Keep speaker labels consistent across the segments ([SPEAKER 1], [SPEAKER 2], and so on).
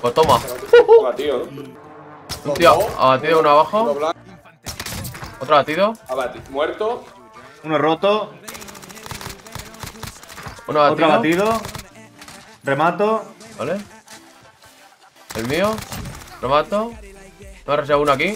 [SPEAKER 1] Pues toma.
[SPEAKER 2] Abatido, ¿no?
[SPEAKER 1] Un tío abatido, uno abajo. Otro abatido.
[SPEAKER 2] abati- Muerto.
[SPEAKER 3] Uno roto,
[SPEAKER 1] Uno
[SPEAKER 3] otro
[SPEAKER 1] abatido.
[SPEAKER 3] abatido. Remato.
[SPEAKER 1] Vale. El mío. Lo mato. Me ha uno aquí.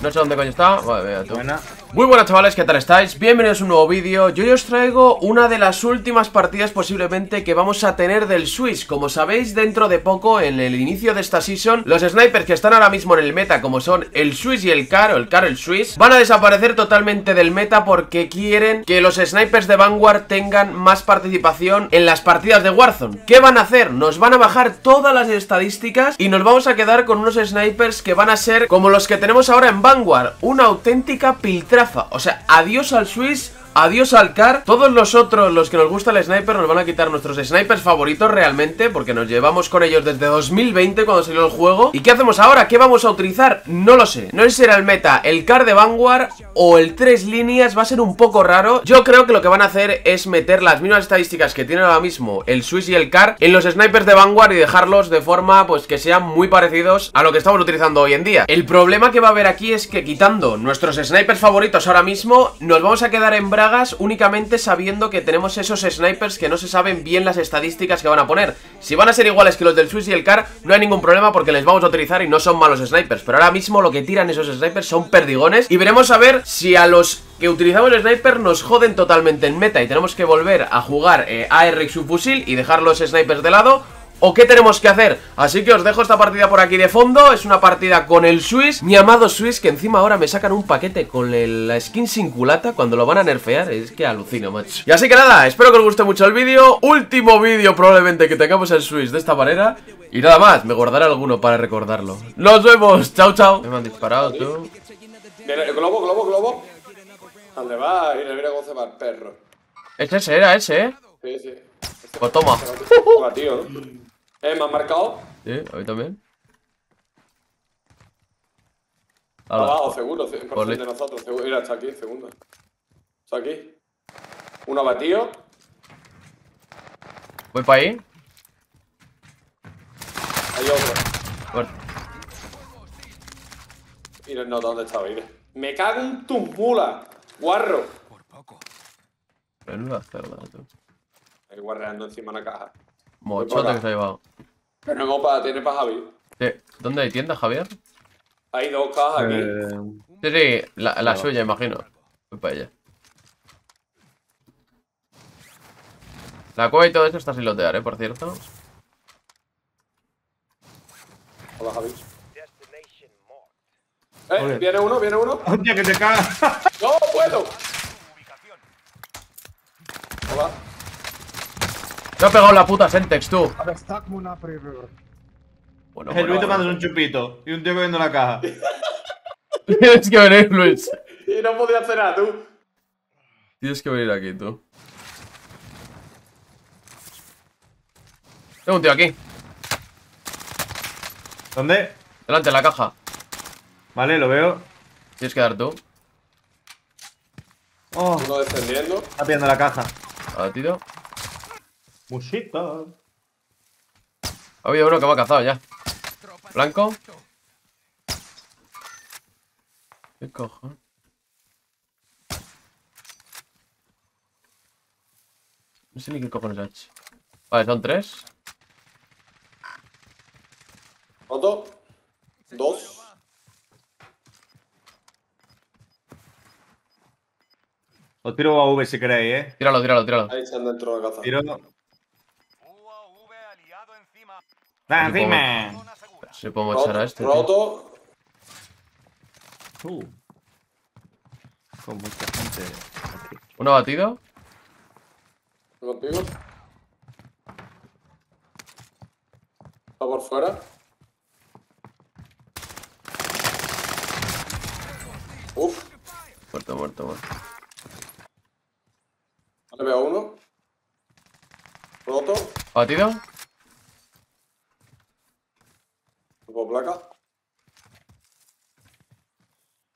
[SPEAKER 1] No sé dónde coño está. Vale, vea tú.
[SPEAKER 3] Buena.
[SPEAKER 1] Muy buenas chavales, ¿qué tal estáis? Bienvenidos a un nuevo vídeo. Yo hoy os traigo una de las últimas partidas posiblemente que vamos a tener del Swiss Como sabéis, dentro de poco, en el inicio de esta season Los snipers que están ahora mismo en el meta Como son el Swiss y el Car, o el Car el Swiss Van a desaparecer totalmente del meta porque quieren que los snipers de Vanguard tengan más participación en las partidas de Warzone. ¿Qué van a hacer? Nos van a bajar todas las estadísticas y nos vamos a quedar con unos snipers que van a ser como los que tenemos ahora en Vanguard. Una auténtica o sea, adiós al Swiss, adiós al Car Todos los otros, los que nos gusta el sniper, nos van a quitar nuestros snipers favoritos realmente Porque nos llevamos con ellos desde 2020 cuando salió el juego. ¿Y qué hacemos ahora? ¿Qué vamos a utilizar? No lo sé. No sé si será el meta, el Car de Vanguard o el tres líneas. Va a ser un poco raro. Yo creo que lo que van a hacer es meter las mismas estadísticas que tienen ahora mismo el Swiss y el Car En los snipers de Vanguard y dejarlos de forma pues que sean muy parecidos a lo que estamos utilizando hoy en día. El problema que va a haber aquí es que quitando nuestros snipers favoritos ahora mismo Nos vamos a quedar en únicamente sabiendo que tenemos esos snipers que no se saben bien las estadísticas que van a poner. Si van a ser iguales que los del Swiss y el Car no hay ningún problema porque les vamos a utilizar y no son malos snipers. Pero ahora mismo lo que tiran esos snipers son perdigones Y veremos a ver si a los que utilizamos el sniper nos joden totalmente en meta y tenemos que volver a jugar eh, AR y su fusil y dejar los snipers de lado ¿O qué tenemos que hacer? Así que os dejo esta partida por aquí de fondo Es una partida con el Swiss Mi amado Swiss Que encima ahora me sacan un paquete Con el- la skin sin culata Cuando lo van a nerfear Es que alucino, macho Y así que nada Espero que os guste mucho el vídeo Último vídeo probablemente Que tengamos el Swiss de esta manera Y nada más Me guardaré alguno para recordarlo Nos vemos Chao, chao Me han disparado, tú
[SPEAKER 2] el globo, globo, globo. ¿Dónde va? Y le viene goce para el perro.
[SPEAKER 1] Es ese, era ese, ¿eh?
[SPEAKER 2] Sí, sí.
[SPEAKER 1] Pues toma
[SPEAKER 2] Abatido, ¿no? Eh, me han marcado.
[SPEAKER 1] Sí, a mí también.
[SPEAKER 2] Abajo, seguro. 100%
[SPEAKER 1] Por
[SPEAKER 2] de nosotros. seguro. Mira, está aquí, segundo. Está aquí. Uno abatido.
[SPEAKER 1] Voy para ahí
[SPEAKER 2] Hay otro.
[SPEAKER 1] Bueno,
[SPEAKER 2] Y no, ¿dónde está? Mire. Me cago en tu mula. Guarro.
[SPEAKER 1] menuda cerda, tú
[SPEAKER 2] Ahí guarreando encima de la caja.
[SPEAKER 1] Mochote que se ha llevado
[SPEAKER 2] Pero no para, tiene para Javi.
[SPEAKER 1] Sí, ¿Dónde hay tienda, Javier?
[SPEAKER 2] Hay dos cajas aquí.
[SPEAKER 3] Eh,
[SPEAKER 1] Sí, sí, la, la suya, imagino. Voy para ella. La cueva y todo eso está sin lotear, ¿eh? Por cierto.
[SPEAKER 2] Hola, Javi. Eh, viene uno, viene uno.
[SPEAKER 3] Hostia, que te caga.
[SPEAKER 2] ¡No puedo! Hola.
[SPEAKER 1] Me ha pegado la puta Sentex, tú. Bueno,
[SPEAKER 3] El Luis tomando un chupito y un tío cogiendo la caja.
[SPEAKER 1] Tienes que venir, Luis.
[SPEAKER 2] Y no podía hacer nada, tú.
[SPEAKER 1] Tienes que venir aquí, tú. Tengo un tío aquí.
[SPEAKER 3] ¿Dónde?
[SPEAKER 1] Delante de la caja.
[SPEAKER 3] Vale, lo veo.
[SPEAKER 1] Tienes que dar tú.
[SPEAKER 3] Oh,
[SPEAKER 2] Uno descendiendo.
[SPEAKER 3] está pillando la caja.
[SPEAKER 1] Abatido.
[SPEAKER 3] Musita.
[SPEAKER 1] Ha habido uno que me ha cazado ya. Blanco. ¿Qué cojo? No sé ni qué cojones ha hecho. Vale, son tres.
[SPEAKER 2] Otro. Dos.
[SPEAKER 3] Os tiro a V si queréis, eh.
[SPEAKER 1] Tíralo, tíralo, tíralo.
[SPEAKER 2] Ahí están dentro de la caza.
[SPEAKER 3] Tiro.
[SPEAKER 4] UAV aliado encima.
[SPEAKER 3] ¡Va
[SPEAKER 1] Sí,
[SPEAKER 3] encima!
[SPEAKER 1] Si podemos echar a este.
[SPEAKER 2] Roto.
[SPEAKER 3] Uh. Con mucha gente aquí.
[SPEAKER 1] Uno batido.
[SPEAKER 2] Contigo. Está por fuera. Uf.
[SPEAKER 1] Muerto, muerto, muerto.
[SPEAKER 2] Vale, veo a uno. Roto.
[SPEAKER 1] ¿Batido?
[SPEAKER 2] Por placa.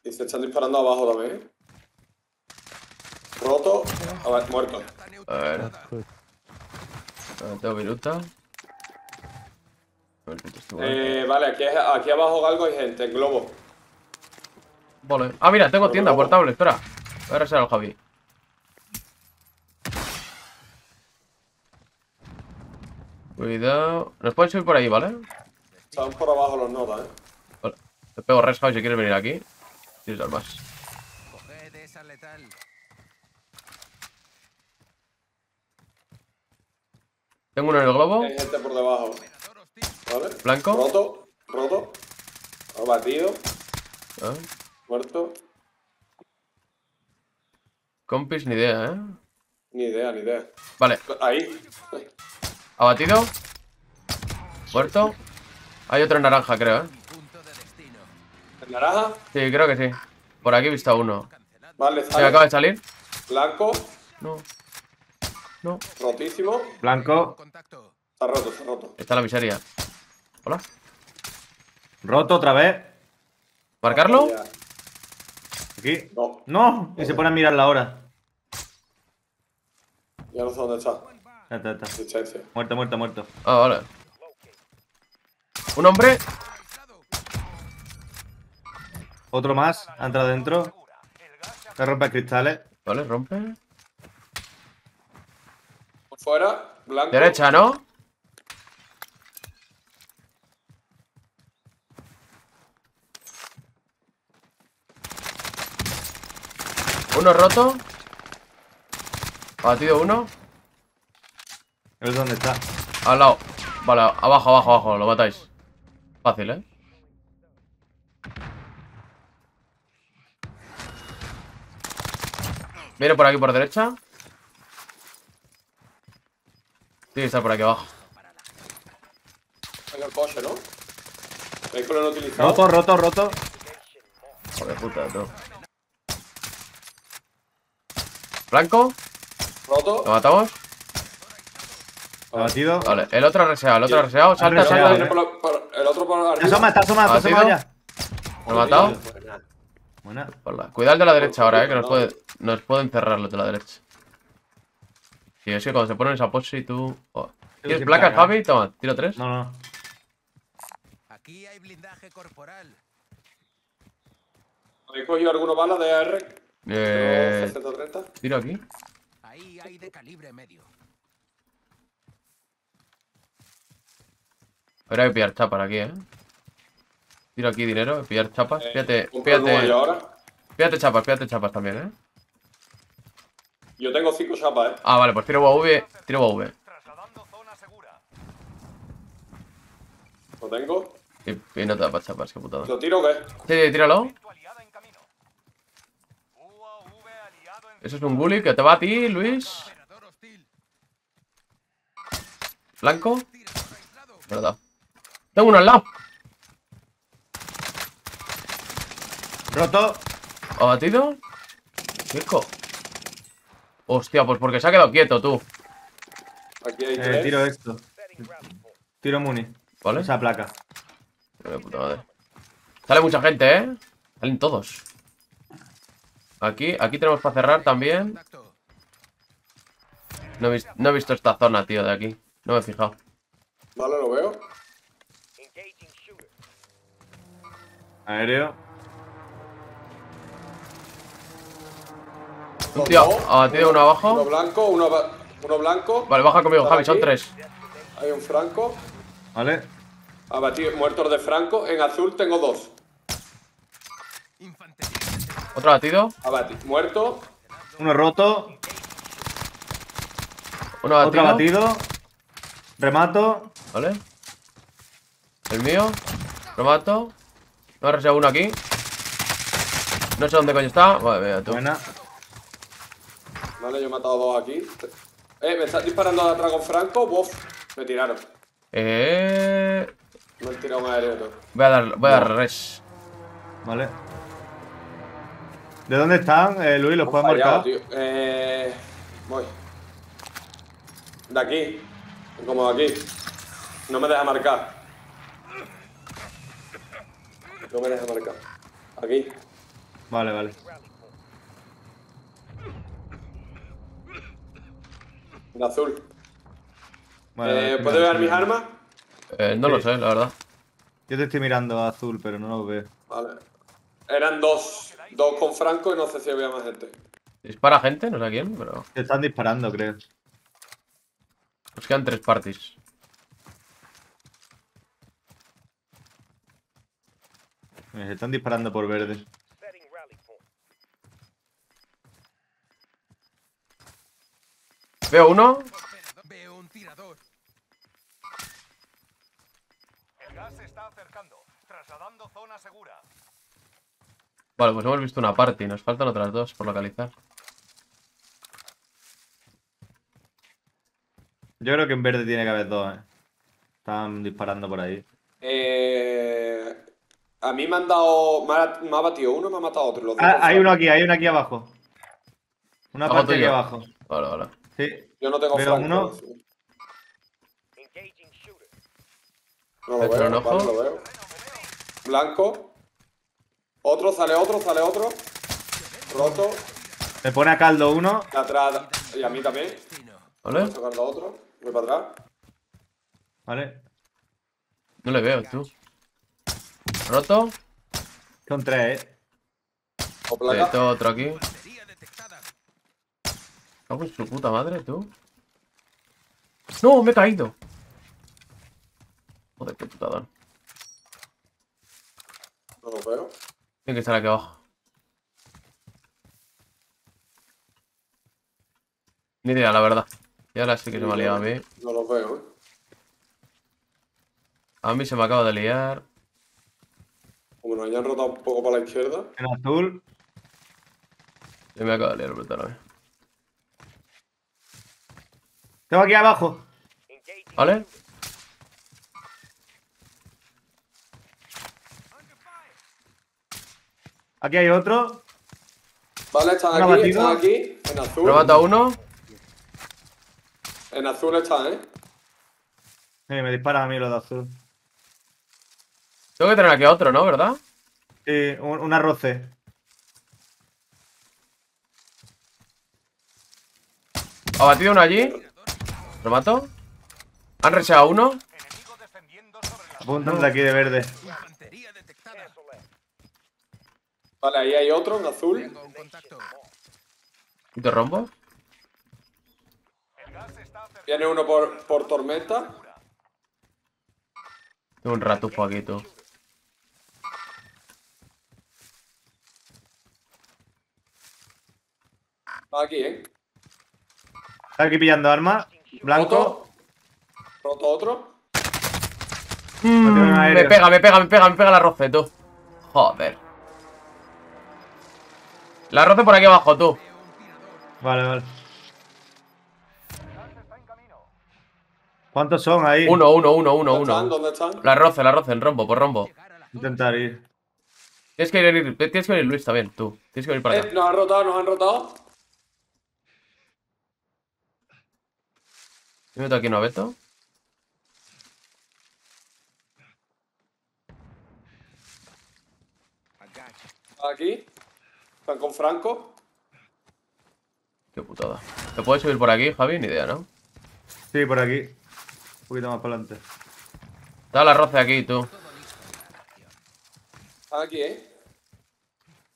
[SPEAKER 2] Y se están disparando abajo también. Roto. A ver, muerto.
[SPEAKER 1] A ver. Este güey.
[SPEAKER 2] Eh, vale, aquí, aquí abajo algo hay gente, en globo.
[SPEAKER 1] Vale. Ah, mira, tengo tienda
[SPEAKER 2] Luego.
[SPEAKER 1] portable, espera. Voy a reservar al Javi. Cuidado. Nos pueden subir por ahí, ¿vale?
[SPEAKER 2] Están por abajo los notas, eh.
[SPEAKER 1] Vale. Te pego res, Javi, si quieres venir aquí. Tienes.
[SPEAKER 4] Coged esa letal.
[SPEAKER 1] Tengo uno en el globo.
[SPEAKER 2] Hay gente por debajo. ¿Vale?
[SPEAKER 1] Blanco.
[SPEAKER 2] Roto, roto. Abatido,
[SPEAKER 1] Ah.
[SPEAKER 2] muerto.
[SPEAKER 1] Compis, ni idea, ¿eh?
[SPEAKER 2] Ni idea, ni idea.
[SPEAKER 1] Vale,
[SPEAKER 2] Ahí.
[SPEAKER 1] abatido. Muerto. Hay otro en naranja, creo, ¿eh?
[SPEAKER 2] ¿El naranja?
[SPEAKER 1] Sí, creo que sí. Por aquí he visto uno.
[SPEAKER 2] Vale,
[SPEAKER 1] Me acaba de salir.
[SPEAKER 2] Blanco,
[SPEAKER 1] No. No.
[SPEAKER 2] rotísimo.
[SPEAKER 3] Blanco.
[SPEAKER 4] Contacto.
[SPEAKER 2] Está roto, está roto.
[SPEAKER 1] Está la miseria. Hola.
[SPEAKER 3] Roto otra vez.
[SPEAKER 1] ¿Marcarlo?
[SPEAKER 3] Aquí.
[SPEAKER 2] No,
[SPEAKER 3] No. Y se pone a mirar la hora.
[SPEAKER 2] ya no sé dónde está.
[SPEAKER 3] Ya está, ya está. Muerto, muerto, muerto.
[SPEAKER 1] Ah, vale. Un hombre.
[SPEAKER 3] Otro más. Ha entrado dentro. Se rompe cristales.
[SPEAKER 1] Vale, rompe.
[SPEAKER 2] Por fuera, blanco.
[SPEAKER 1] Derecha, ¿no? Uno roto. Batido uno.
[SPEAKER 3] ¿Es dónde está?
[SPEAKER 1] Al lado. Vale, abajo, abajo, abajo. Lo matáis. Fácil, ¿eh? Viene por aquí por derecha. Tiene que estar por aquí abajo.
[SPEAKER 2] En el coche, ¿no? Vehículo no utilizado.
[SPEAKER 3] Roto, roto, roto.
[SPEAKER 1] Joder, puta, tú. Blanco.
[SPEAKER 2] Roto.
[SPEAKER 1] ¿Lo matamos?
[SPEAKER 3] Abatido.
[SPEAKER 1] Vale, el otro reseado, el otro reseado. Salta, salta.
[SPEAKER 2] El otro por
[SPEAKER 3] Está
[SPEAKER 2] arriba.
[SPEAKER 3] asoma, está asomado, está asomado ya.
[SPEAKER 1] ¿Lo he matado?
[SPEAKER 3] Buena.
[SPEAKER 1] Hola. Cuidado el de la derecha ahora, eh, que nos puede, nos pueden cerrar los de la derecha. Sí, es que cuando se ponen esa pose y tú. oh. ¿Quieres placas,
[SPEAKER 3] placa.
[SPEAKER 1] Javi? Toma, tiro tres.
[SPEAKER 3] No, no.
[SPEAKER 4] Aquí hay blindaje corporal.
[SPEAKER 2] ¿Habéis cogido alguna bala de AR?
[SPEAKER 1] Eh,
[SPEAKER 2] 60-30.
[SPEAKER 1] tiro aquí.
[SPEAKER 4] Ahí hay de calibre medio.
[SPEAKER 1] Habrá que pillar chapas aquí, eh. Tiro aquí dinero, pillar chapas.
[SPEAKER 2] Eh,
[SPEAKER 1] Fíjate, fíjate.
[SPEAKER 2] ahora.
[SPEAKER 1] Fíjate chapas, fíjate chapas también, eh.
[SPEAKER 2] Yo tengo 5 chapas, eh.
[SPEAKER 1] Ah, vale, pues tiro UAV, tiro UAV.
[SPEAKER 2] Lo tengo.
[SPEAKER 1] Y, y no te da para chapas, qué putada.
[SPEAKER 2] ¿Lo tiro o qué?
[SPEAKER 1] Sí, sí, tíralo. Eso es un bully que te va a ti, Luis. Blanco. Da. Tengo uno al lado.
[SPEAKER 3] Roto.
[SPEAKER 1] ¿Abatido? Chico. Hostia, pues porque se ha quedado quieto, tú.
[SPEAKER 2] Aquí hay
[SPEAKER 3] Eh, tiro esto. Tiro muni.
[SPEAKER 1] ¿Vale?
[SPEAKER 3] Esa placa.
[SPEAKER 1] De puta madre. Sale mucha gente, ¿eh? Salen todos. Aquí, aquí tenemos para cerrar también. He, no he visto esta zona, tío, de aquí. No me he fijado.
[SPEAKER 2] Vale, lo veo.
[SPEAKER 3] Aéreo.
[SPEAKER 1] Un tío
[SPEAKER 2] Dos,
[SPEAKER 1] abatido uno
[SPEAKER 2] Uno
[SPEAKER 1] abajo.
[SPEAKER 2] blanco, uno, ba- uno blanco.
[SPEAKER 1] Vale, baja conmigo, Javi, son tres.
[SPEAKER 2] Hay un franco.
[SPEAKER 3] ¿Vale?
[SPEAKER 2] Abatido, muertos de franco. En azul tengo dos.
[SPEAKER 1] Otro abatido.
[SPEAKER 2] Abati. Muerto.
[SPEAKER 3] Uno roto.
[SPEAKER 1] Uno
[SPEAKER 3] Otro
[SPEAKER 1] abatido.
[SPEAKER 3] abatido. Remato.
[SPEAKER 1] Vale. El mío. Lo mato. Me ha uno aquí. No sé dónde coño está. Vale, mira tú.
[SPEAKER 3] Buena.
[SPEAKER 2] Vale, yo he matado dos aquí. Eh, me están disparando atrás con franco. Bof. Me tiraron.
[SPEAKER 1] Eh.
[SPEAKER 2] Me han tirado un aéreo. todo.
[SPEAKER 1] Voy a dar, voy a dar res.
[SPEAKER 3] Vale. ¿De dónde están, eh, Luis? ¿Los puedes marcar?
[SPEAKER 2] tío. Eh. Voy. De aquí. Como de aquí. No me deja marcar. No me deja marcar. Aquí.
[SPEAKER 3] Vale, vale.
[SPEAKER 2] De azul.
[SPEAKER 3] Vale,
[SPEAKER 2] eh, ¿Puedo ver mis armas?
[SPEAKER 1] Eh, no lo sé, la verdad.
[SPEAKER 3] Yo te estoy mirando a azul, pero no lo veo.
[SPEAKER 2] Vale. Eran dos. Dos con Franco y no sé si había más gente.
[SPEAKER 1] Dispara gente, no sé a quién, pero.
[SPEAKER 3] Te están disparando, creo.
[SPEAKER 1] Nos quedan tres parties.
[SPEAKER 3] Me están disparando por verde.
[SPEAKER 1] Veo uno.
[SPEAKER 4] Veo un tirador. El gas se está acercando. Trasladando zona segura.
[SPEAKER 1] Vale, pues hemos visto una party. Nos faltan otras dos por localizar.
[SPEAKER 3] Yo creo que en verde tiene que haber dos, eh. Están disparando por ahí.
[SPEAKER 2] Eh, a mí me han dado. Me ha, me ha batido uno y me ha matado otro. los
[SPEAKER 3] Ah, hay uno aquí, hay uno aquí abajo. Una parte aquí abajo.
[SPEAKER 1] Vale, vale.
[SPEAKER 3] Sí.
[SPEAKER 2] Yo no tengo
[SPEAKER 3] Veo uno.
[SPEAKER 2] No
[SPEAKER 1] Le
[SPEAKER 2] lo veo,
[SPEAKER 1] ojo.
[SPEAKER 2] vale, lo veo. Blanco. Otro, sale otro, sale otro. Roto.
[SPEAKER 3] Me pone a caldo uno.
[SPEAKER 2] De atrás. Y a mí también. Voy
[SPEAKER 1] ¿Vale?
[SPEAKER 2] a sacar a otro. Voy para atrás.
[SPEAKER 3] Vale.
[SPEAKER 1] No le veo, tú. Roto.
[SPEAKER 3] Son tres, eh.
[SPEAKER 2] O placa.
[SPEAKER 1] otro aquí. En su puta madre, tú. ¡No! ¡Me he caído! Joder, qué putadón.
[SPEAKER 2] No lo veo.
[SPEAKER 1] Tiene que estar aquí abajo. Ni idea, la verdad. Y ahora sí que se me ha liado a mí.
[SPEAKER 2] No lo veo, eh.
[SPEAKER 1] A mí se me acaba de liar.
[SPEAKER 2] Como nos hayan rotado un poco para la izquierda.
[SPEAKER 3] En azul.
[SPEAKER 1] Se me acaba de liar brutal a mí.
[SPEAKER 3] Tengo aquí abajo.
[SPEAKER 1] ¿Vale?
[SPEAKER 3] Aquí hay otro.
[SPEAKER 2] Vale, están
[SPEAKER 3] Una
[SPEAKER 2] aquí, están aquí. En azul.
[SPEAKER 1] Lo mata uno.
[SPEAKER 2] En azul están, eh.
[SPEAKER 3] Sí, me disparan a mí los de azul.
[SPEAKER 1] Tengo que tener aquí a otro, ¿no? ¿Verdad?
[SPEAKER 3] Sí, un, un arroce.
[SPEAKER 1] Ha batido uno allí. Lo mato. Han reseado uno.
[SPEAKER 3] Apuntan de aquí de verde.
[SPEAKER 2] Vale, ahí hay otro en azul.
[SPEAKER 1] ¿Y te
[SPEAKER 4] acercando.
[SPEAKER 2] Viene uno por, por tormenta.
[SPEAKER 1] Tengo un ratufo aquí, tú.
[SPEAKER 2] Aquí, eh.
[SPEAKER 3] Está aquí pillando armas. Blanco.
[SPEAKER 2] Roto. Roto otro.
[SPEAKER 3] un
[SPEAKER 1] me pega, me pega, me pega, me pega la roce, tú. Joder. La roce por aquí abajo, tú.
[SPEAKER 3] Vale, vale. ¿Cuántos son ahí?
[SPEAKER 1] Uno, uno, uno, uno,
[SPEAKER 2] ¿Dónde están?
[SPEAKER 1] uno.
[SPEAKER 2] ¿Dónde están?
[SPEAKER 1] La roce, la roce, en rombo, por rombo.
[SPEAKER 3] Intentar ir.
[SPEAKER 1] Tienes que ir, tienes que venir Luis también, tú. Tienes que venir para
[SPEAKER 2] Eh,
[SPEAKER 1] acá.
[SPEAKER 2] nos han rotado, nos han rotado.
[SPEAKER 1] Yo meto aquí un abeto.
[SPEAKER 2] Aquí. Están con Franco.
[SPEAKER 1] Qué putada. ¿Te puedes subir por aquí, Javi? Ni idea, ¿no?
[SPEAKER 3] Sí, por aquí. Un poquito más para adelante.
[SPEAKER 1] Está la roce aquí, tú.
[SPEAKER 2] Están aquí, eh.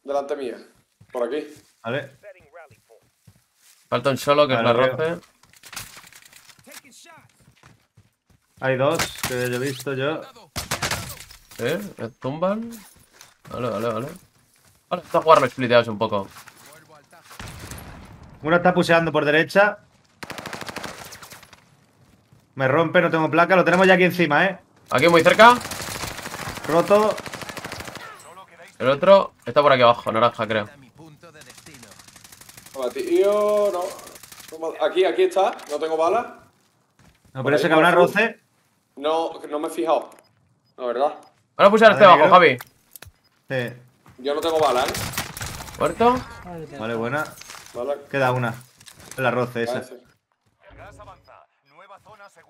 [SPEAKER 2] Delante mía. Por aquí.
[SPEAKER 3] Vale.
[SPEAKER 1] Falta un solo, que es la
[SPEAKER 3] veo.
[SPEAKER 1] roce.
[SPEAKER 3] Hay dos que yo he visto yo.
[SPEAKER 1] ¿Eh? ¿Me tumban? Vale, vale, vale. Vale, está a jugarlo spliteados un poco.
[SPEAKER 3] Uno está puseando por derecha. Me rompe, no tengo placa. Lo tenemos ya aquí encima, ¿eh?
[SPEAKER 1] Aquí muy cerca.
[SPEAKER 3] Roto.
[SPEAKER 1] El otro está por aquí abajo, naranja, creo.
[SPEAKER 2] Batido, no. Aquí, aquí está. No tengo balas.
[SPEAKER 3] No,
[SPEAKER 2] Por
[SPEAKER 3] pero ese cabrón roce.
[SPEAKER 2] No, no me he fijado. La verdad.
[SPEAKER 1] Ahora puse este abajo, Javi.
[SPEAKER 2] Yo no tengo bala, ¿eh?
[SPEAKER 1] ¿Muerto?
[SPEAKER 3] Vale, buena. Queda una. El arroz esa.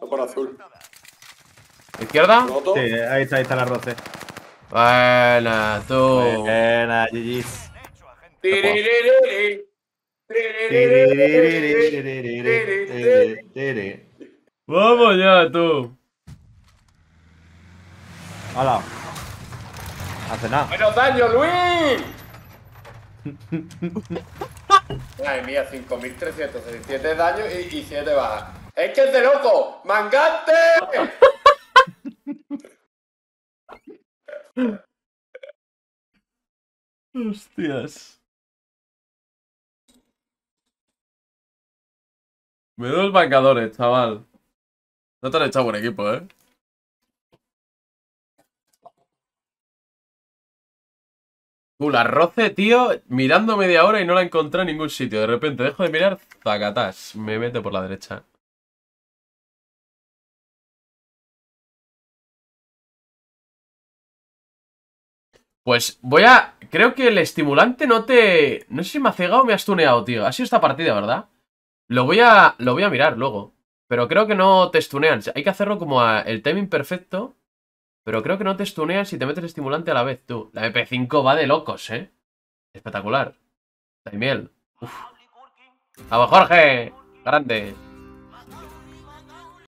[SPEAKER 2] No por azul.
[SPEAKER 1] ¿Izquierda?
[SPEAKER 3] Sí, ahí está, ahí está el arroz.
[SPEAKER 1] Buena, tú.
[SPEAKER 3] Buena, GG's.
[SPEAKER 1] Vamos ya, tú.
[SPEAKER 3] ¡Hala! Hace nada.
[SPEAKER 2] ¡Menos daño, Luis! Madre mía, 5.317 daños y, y 7 bajas. ¡Es que es de loco! ¡Mangante!
[SPEAKER 1] Hostias. Menudos bancadores, chaval. No te han echado buen equipo, eh. Tú, la roce, tío, mirando media hora y no la encontré en ningún sitio. De repente dejo de mirar, zacatás. Me mete por la derecha. Pues voy a... Creo que el estimulante no te... No sé si me ha cegado o me ha stuneado, tío. Ha sido esta partida, ¿verdad? Lo voy a... Lo voy a mirar luego. Pero creo que no te stunean. Hay que hacerlo como a el timing perfecto. Pero creo que no te stunean si te metes estimulante a la vez, tú. La MP5 va de locos, ¿eh? Espectacular. Daimiel. Uf. ¡Vamos, Jorge! Grande.